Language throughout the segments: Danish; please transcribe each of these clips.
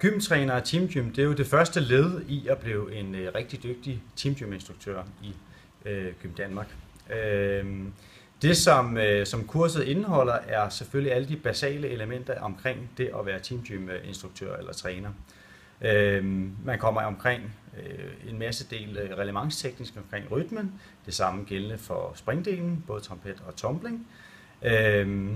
gymtræner og teamgym, det er jo det første led i at blive en øh, rigtig dygtig teamgym-instruktør i øh, Gym Danmark. Øh, det, som, øh, som kurset indeholder, er selvfølgelig alle de basale elementer omkring det at være teamgym-instruktør eller træner. Øh, man kommer omkring øh, en masse del øh, relevansteknisk omkring rytmen. Det samme gældende for springdelen, både trompet og tumbling. Øh,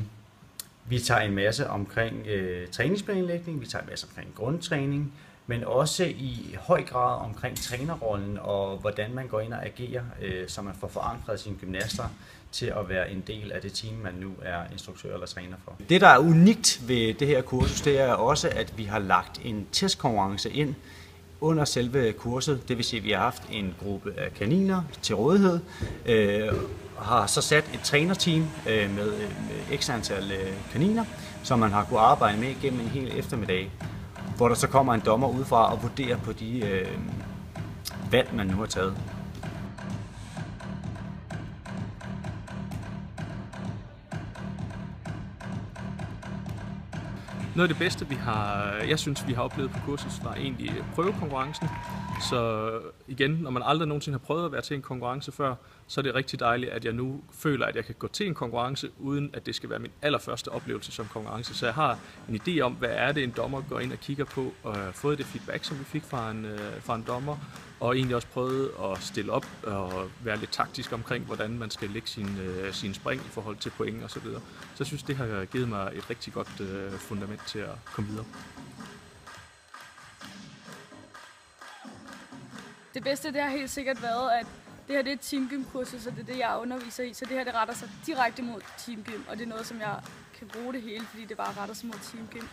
vi tager en masse omkring øh, træningsplanlægning, vi tager en masse omkring grundtræning, men også i høj grad omkring trænerrollen og hvordan man går ind og agerer, øh, så man får forankret sine gymnaster til at være en del af det team, man nu er instruktør eller træner for. Det, der er unikt ved det her kursus, det er også, at vi har lagt en testkonkurrence ind under selve kurset. Det vil sige, at vi har haft en gruppe af kaniner til rådighed, øh, har så sat et trænerteam øh, med, med x antal øh, kaniner, som man har kunnet arbejde med gennem en hel eftermiddag, hvor der så kommer en dommer udefra og vurderer på de øh, valg, man nu har taget. Noget af det bedste, vi har, jeg synes, vi har oplevet på kursus, var egentlig prøvekonkurrencen. Så igen, når man aldrig nogensinde har prøvet at være til en konkurrence før, så er det rigtig dejligt, at jeg nu føler, at jeg kan gå til en konkurrence, uden at det skal være min allerførste oplevelse som konkurrence. Så jeg har en idé om, hvad er det, en dommer går ind og kigger på, og har fået det feedback, som vi fik fra en, øh, fra en dommer, og egentlig også prøvet at stille op og være lidt taktisk omkring, hvordan man skal lægge sin, øh, sin spring i forhold til point og så videre. Så jeg synes, det har givet mig et rigtig godt øh, fundament til at komme videre. Det bedste det har helt sikkert været, at det her det er et teamgym-kursus, og det er det, jeg underviser i. Så det her det retter sig direkte mod teamgym, og det er noget, som jeg kan bruge det hele, fordi det bare retter sig mod teamgym.